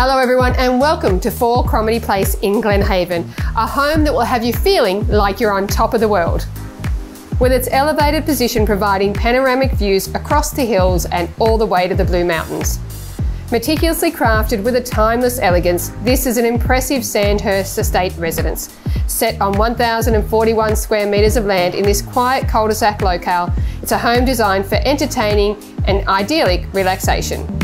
Hello, everyone, and welcome to 4 Cromerty Place in Glenhaven, a home that will have you feeling like you're on top of the world. With its elevated position providing panoramic views across the hills and all the way to the Blue Mountains. Meticulously crafted with a timeless elegance, this is an impressive Sandhurst estate residence. Set on 1,041 square metres of land in this quiet cul-de-sac locale, it's a home designed for entertaining and idyllic relaxation.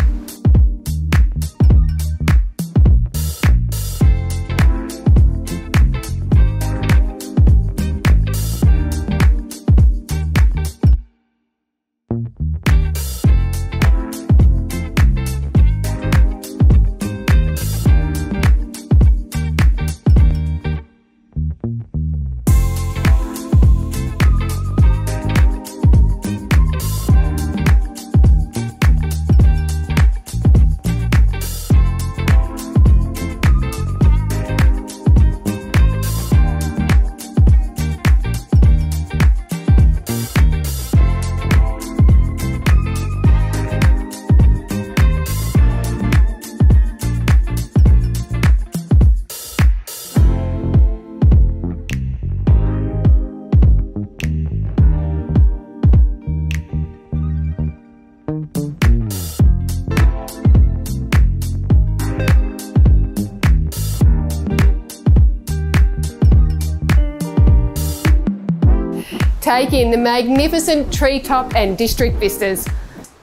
Take in the magnificent treetop and district vistas.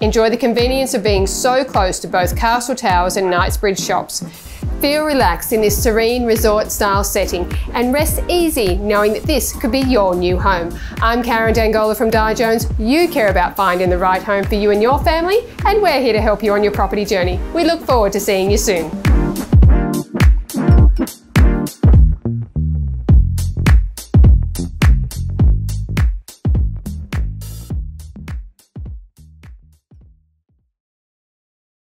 Enjoy the convenience of being so close to both Castle Towers and Knightsbridge shops. Feel relaxed in this serene resort style setting and rest easy knowing that this could be your new home. I'm Karen D'Angola from DiJones. You care about finding the right home for you and your family, and we're here to help you on your property journey. We look forward to seeing you soon.